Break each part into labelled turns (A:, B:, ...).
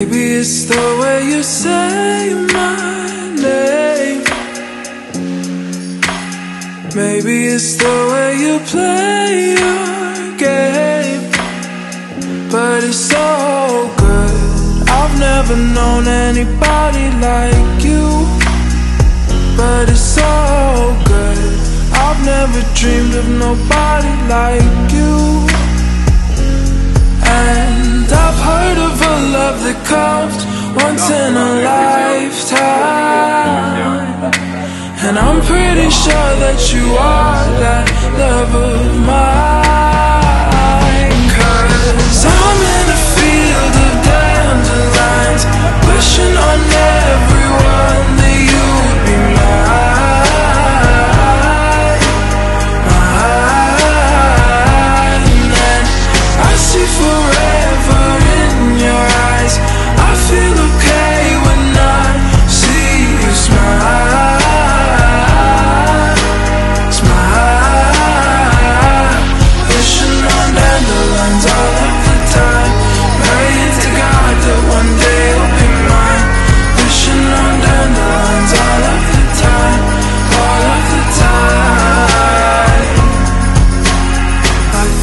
A: Maybe it's the way you say my name. Maybe it's the way you play your game. But it's so good. I've never known anybody like you. But it's so good. I've never dreamed of nobody like you. Once in a lifetime. And I'm pretty sure that you are that love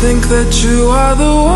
A: think that you are the one